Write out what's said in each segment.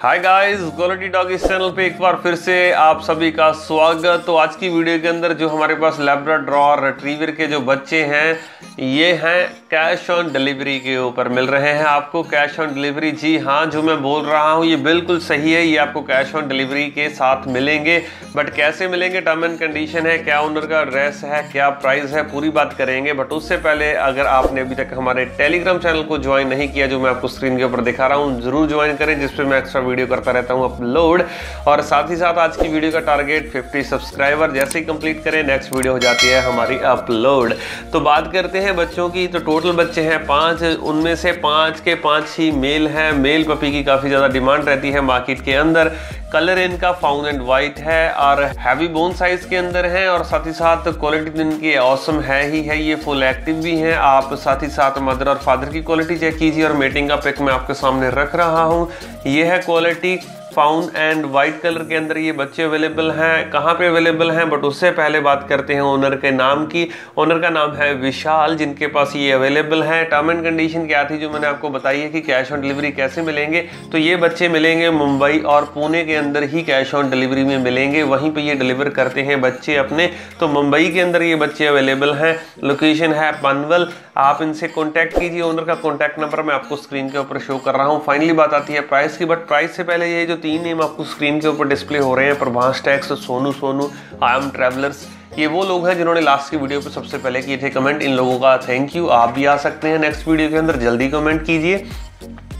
हाय guys quality dog इस channel पे एक बार फिर से आप सभी का स्वागत। तो आज की वीडियो के अंदर जो हमारे पास लेब्राडोर रिट्रीवर के जो बच्चे हैं, ये हैं कैश ऑन डिलीवरी के ऊपर मिल रहे हैं आपको। कैश ऑन डिलीवरी जी हाँ जो मैं बोल रहा हूँ, ये बिल्कुल सही है, ये आपको कैश ऑन डिलीवरी के साथ मिलेंगे। बट कैसे मिलेंगे? टर्म एंड कंडीशन है, क्या ओनर का एड्रेस है, क्या प्राइस है, पूरी बात करेंगे। बट उससे पहले अगर आपने अभी तक हमारे टेलीग्राम चैनल को ज्वाइन नहीं किया, जो मैं आपको स्क्रीन के ऊपर दिखा रहा हूँ, ज़रूर ज्वाइन करें, जिसपे मैं एक्स्ट्रा वीडियो करता रहता हूँ अपलोड। और साथ ही साथ आज की वीडियो का टारगेट 50 सब्सक्राइबर जैसे ही कंप्लीट करें नेक्स्ट वीडियो हो जाती है हमारी अपलोड। तो बात करते हैं बच्चों की तो टोटल बच्चे हैं पाँच, उनमें से पाँच के पाँच ही मेल हैं। मेल पपी की काफ़ी ज़्यादा डिमांड रहती है मार्केट के अंदर। कलर इनका फाउंड एंड वाइट है और हैवी बोन साइज़ के अंदर है और साथ ही साथ क्वालिटी इनकी औसम है ही है। ये फुल एक्टिव भी है। आप साथ ही साथ मदर और फादर की क्वालिटी चेक कीजिए और मेटिंग का पिक मैं आपके सामने रख रहा हूँ। ये है quality fawn and white colour के अंदर ये बच्चे अवेलेबल हैं, कहाँ पे अवेलेबल हैं बट उससे पहले बात करते हैं ओनर के नाम की। ओनर का नाम है विशाल, जिनके पास ये अवेलेबल है। टर्म एंड कंडीशन क्या थी जो मैंने आपको बताई है कि कैश ऑन डिलीवरी कैसे मिलेंगे? तो ये बच्चे मिलेंगे मुंबई और पुणे के अंदर ही कैश ऑन डिलीवरी में मिलेंगे। वहीं पर ये डिलीवर करते हैं बच्चे अपने। तो मुंबई के अंदर ये बच्चे अवेलेबल हैं। लोकेशन है पनवल आप इनसे कॉन्टैक्ट कीजिए ओनर का कॉन्टैक्ट नंबर मैं आपको स्क्रीन के ऊपर शो कर रहा हूँ। फाइनली बात आती है प्राइस की बट प्राइस से पहले ये जो तीन नेम आपको स्क्रीन के ऊपर डिस्प्ले हो रहे हैं Prabhas tax Sonu Sonu I am travellers ये वो लोग हैं जिन्होंने लास्ट की वीडियो पर सबसे पहले किए थे कमेंट इन लोगों का थैंक यू आप भी आ सकते हैं नेक्स्ट वीडियो के अंदर। जल्दी कमेंट कीजिए।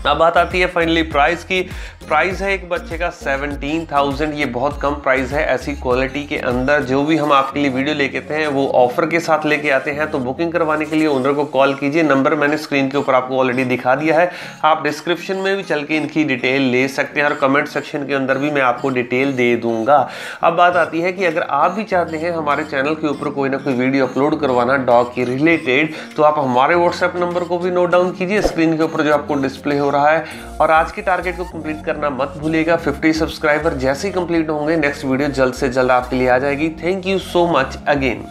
अब बात आती है फाइनली प्राइस की। प्राइस है एक बच्चे का? सेवनटीन थाउज़ेंड ये बहुत कम प्राइस है। ऐसी क्वालिटी के अंदर जो भी हम आपके लिए वीडियो लेके आते हैं, वो ऑफ़र के साथ लेके आते हैं। तो बुकिंग करवाने के लिए ओनर को कॉल कीजिए। नंबर मैंने स्क्रीन के ऊपर आपको ऑलरेडी दिखा दिया है। आप डिस्क्रिप्शन में भी चल के इनकी डिटेल ले सकते हैं और कमेंट सेक्शन के अंदर भी मैं आपको डिटेल दे दूँगा। अब बात आती है कि अगर आप भी चाहते हैं हमारे चैनल के ऊपर कोई ना कोई वीडियो अपलोड करवाना डॉग के रिलेटेड तो आप हमारे व्हाट्सएप नंबर को भी नोट डाउन कीजिए। स्क्रीन के ऊपर जो आपको डिस्प्ले हो रहा है और आज के टारगेट को कंप्लीट करना मत भूलिएगा। 50 सब्सक्राइबर जैसे ही कंप्लीट होंगे नेक्स्ट वीडियो जल्द से जल्द आपके लिए आ जाएगी। Thank you so much again